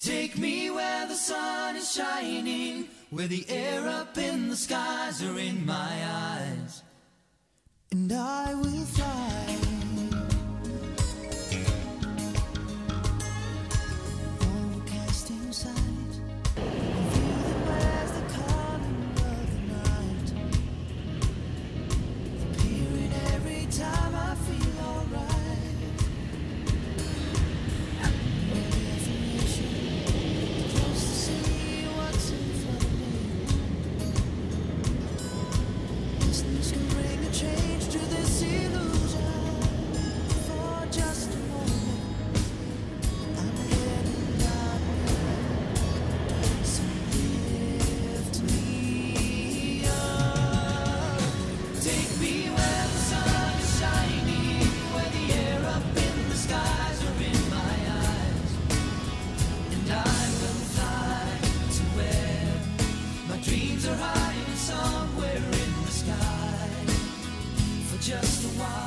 Take me where the sun is shining, where the air up in the skies are in my eyes. dreams are hiding somewhere in the sky for just a while.